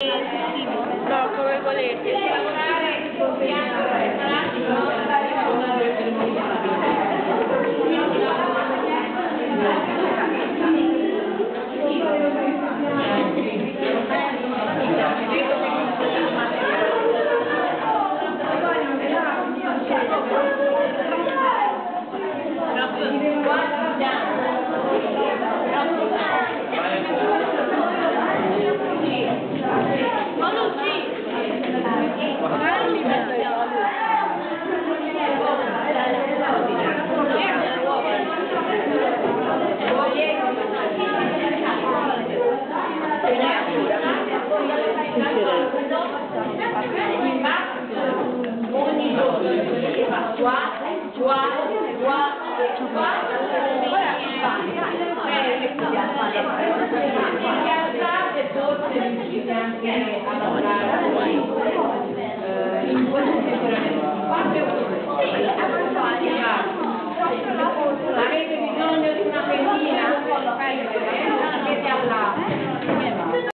No, come volete. Ogni giorno. diceva qua, qua, qua, qua, ora in realtà se forse riuscite anche a lavorare